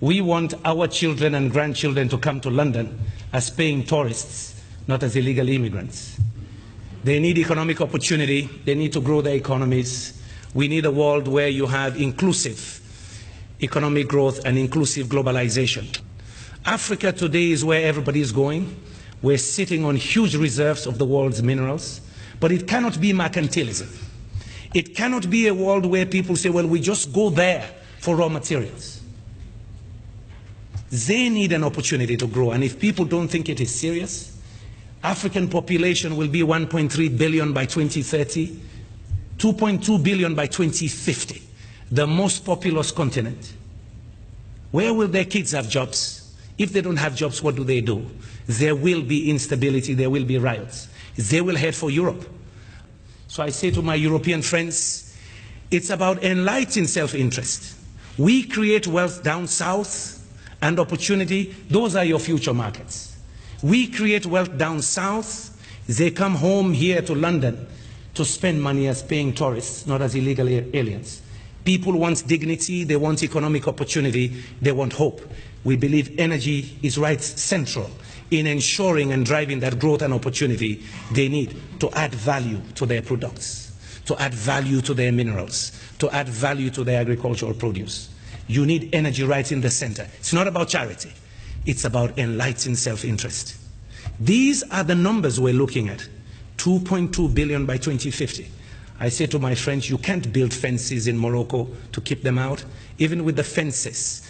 We want our children and grandchildren to come to London as paying tourists, not as illegal immigrants. They need economic opportunity. They need to grow their economies. We need a world where you have inclusive economic growth and inclusive globalization. Africa today is where everybody is going. We're sitting on huge reserves of the world's minerals, but it cannot be mercantilism. It cannot be a world where people say, well, we just go there for raw materials. They need an opportunity to grow, and if people don't think it is serious, African population will be 1.3 billion by 2030, 2.2 billion by 2050, the most populous continent. Where will their kids have jobs? If they don't have jobs, what do they do? There will be instability, there will be riots. They will head for Europe. So I say to my European friends, it's about enlightened self interest. We create wealth down south and opportunity, those are your future markets. We create wealth down south, they come home here to London to spend money as paying tourists, not as illegal aliens. People want dignity, they want economic opportunity, they want hope. We believe energy is right central in ensuring and driving that growth and opportunity they need to add value to their products, to add value to their minerals, to add value to their agricultural produce. You need energy right in the center. It's not about charity. It's about enlightened self-interest. These are the numbers we're looking at. 2.2 billion by 2050. I say to my friends, you can't build fences in Morocco to keep them out. Even with the fences,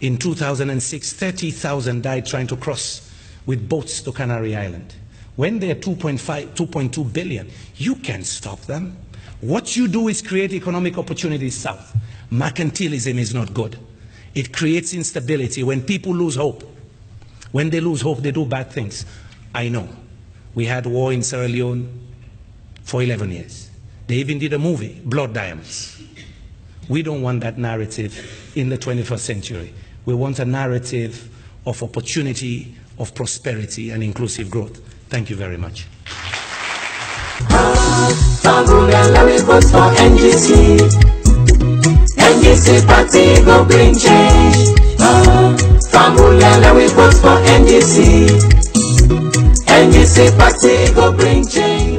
in 2006, 30,000 died trying to cross with boats to Canary Island. When they're 2.5, 2.2 billion, you can't stop them. What you do is create economic opportunities south. Mercantilism is not good. It creates instability. When people lose hope, when they lose hope, they do bad things. I know. We had war in Sierra Leone for 11 years. They even did a movie, Blood Diamonds. We don't want that narrative in the 21st century. We want a narrative of opportunity, of prosperity, and inclusive growth. Thank you very much. NGC. NGC party go bring change. Uh, let me vote for NGC. NGC party go bring change.